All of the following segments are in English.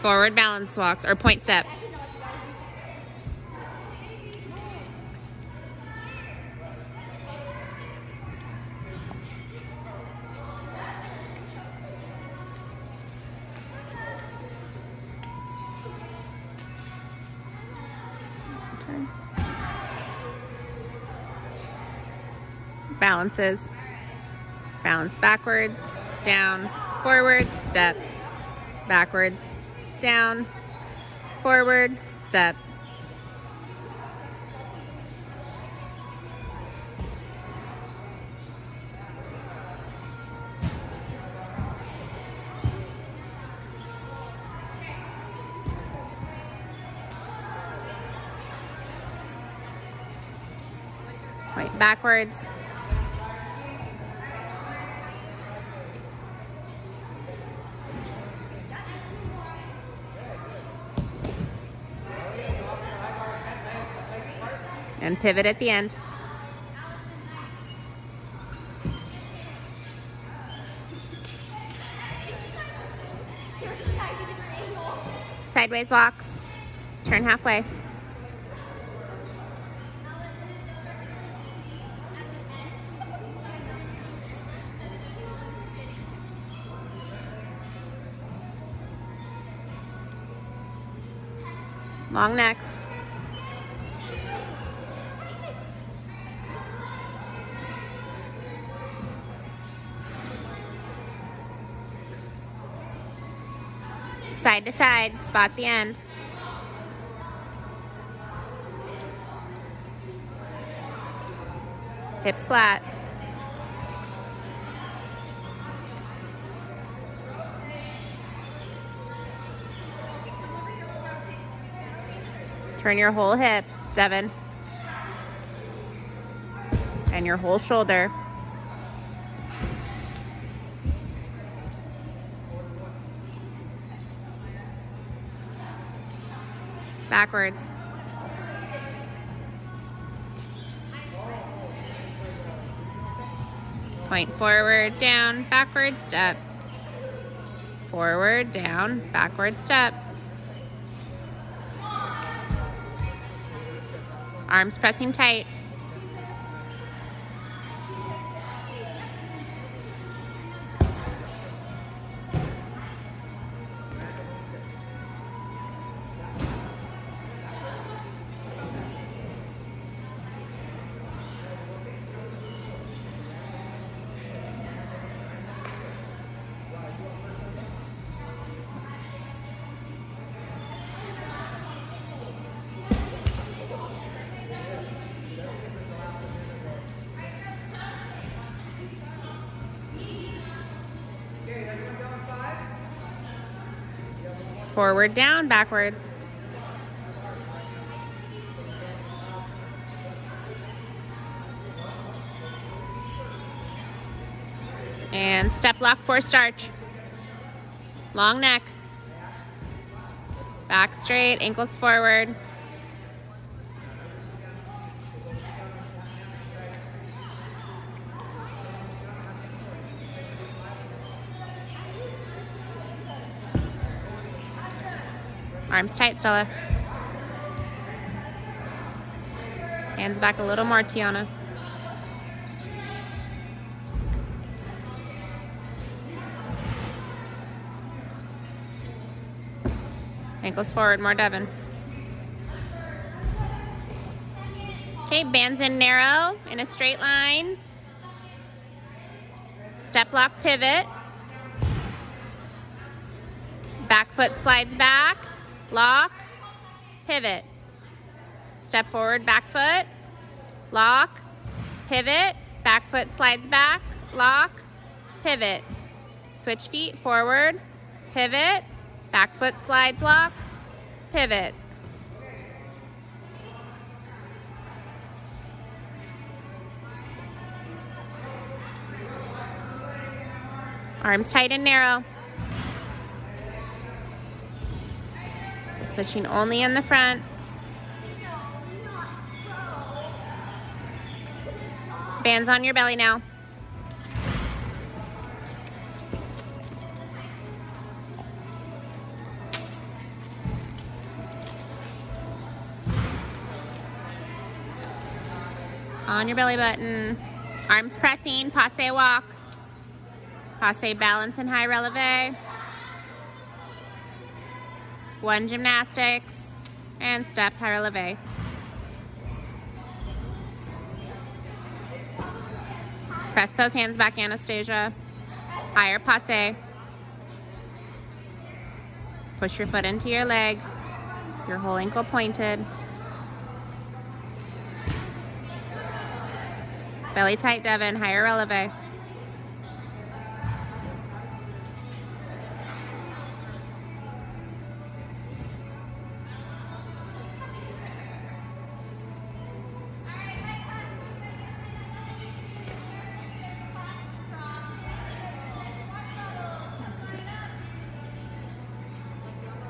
Forward balance walks or point step. Balances. Balance backwards, down, forward, step, backwards, down, forward, step. Point backwards. And pivot at the end. Sideways walks. Turn halfway. Long necks. Side to side, spot the end. Hips flat. Turn your whole hip, Devin. And your whole shoulder. Backwards. Point forward, down, backward step. Forward, down, backward step. Arms pressing tight. Forward, down, backwards. And step lock for starch. Long neck. Back straight, ankles forward. Arms tight, Stella. Hands back a little more, Tiana. Ankles forward, more Devin. Okay, bands in narrow, in a straight line. Step lock pivot. Back foot slides back, lock, pivot. Step forward, back foot, lock, pivot, back foot slides back, lock, pivot. Switch feet forward, pivot, back foot slides lock, pivot. Arms tight and narrow. Switching only in the front. Bands on your belly now. on your belly button. Arms pressing, passe walk, passe balance and high relevé. One gymnastics. And step high releve. Press those hands back, Anastasia. Higher passe. Push your foot into your leg. Your whole ankle pointed. Belly tight, Devin. Higher releve.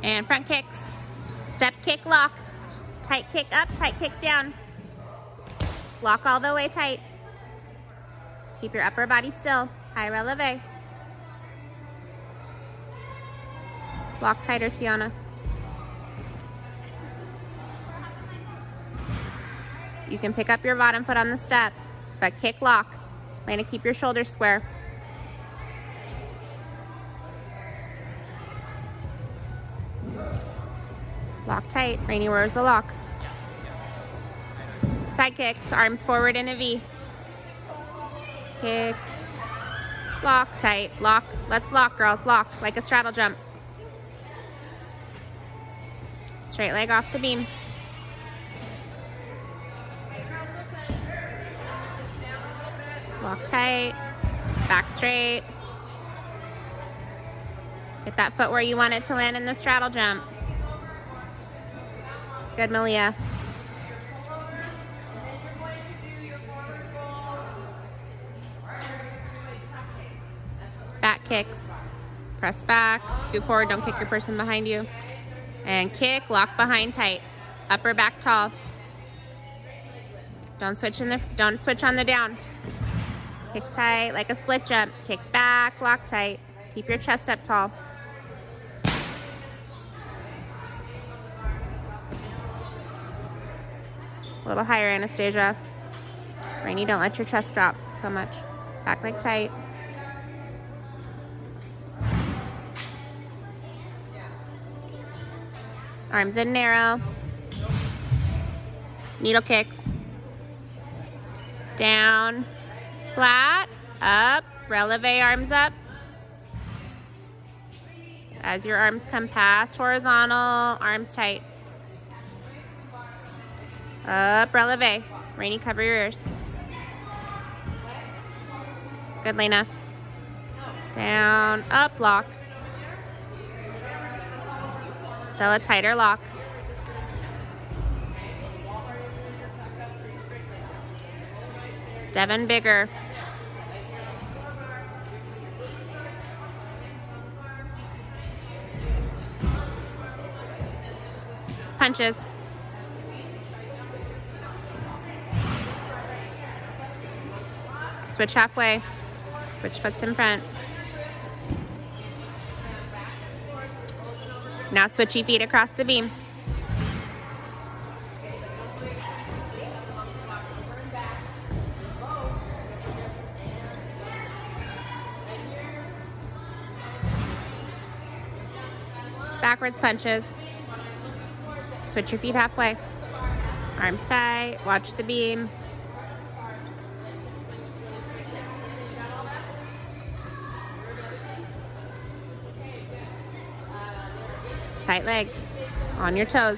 And front kicks. Step kick, lock. Tight kick up, tight kick down. Lock all the way tight. Keep your upper body still. High releve. Lock tighter, Tiana. You can pick up your bottom foot on the step, but kick lock. Lena, keep your shoulders square. Tight. Rainy, where's the lock? Side kicks, arms forward in a V. Kick. Lock tight. Lock. Let's lock, girls. Lock. Like a straddle jump. Straight leg off the beam. Lock tight. Back straight. Get that foot where you want it to land in the straddle jump. Good, Malia. Back kicks. Press back, scoot forward, don't kick your person behind you. And kick, lock behind tight. Upper back tall. Don't switch in the don't switch on the down. Kick tight like a split jump. Kick back, lock tight. Keep your chest up tall. A little higher, Anastasia. Rainy, don't let your chest drop so much. Back leg tight. Arms in narrow. Needle kicks. Down, flat, up, releve arms up. As your arms come past horizontal, arms tight. Up, releve. Rainy, cover your ears. Good, Lena. Down, up, lock. Still a tighter lock. Devin bigger. Punches. Switch halfway. Which foot's in front. Now switchy feet across the beam. Backwards punches. Switch your feet halfway. Arms tight, watch the beam. Tight legs. On your toes.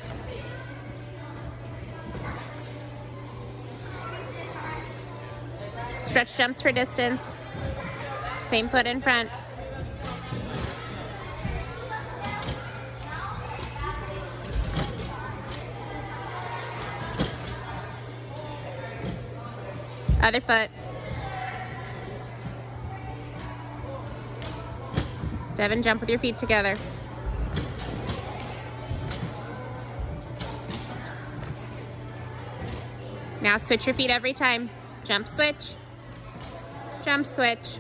Stretch jumps for distance. Same foot in front. Other foot. Devin, jump with your feet together. Now switch your feet every time. Jump switch, jump switch.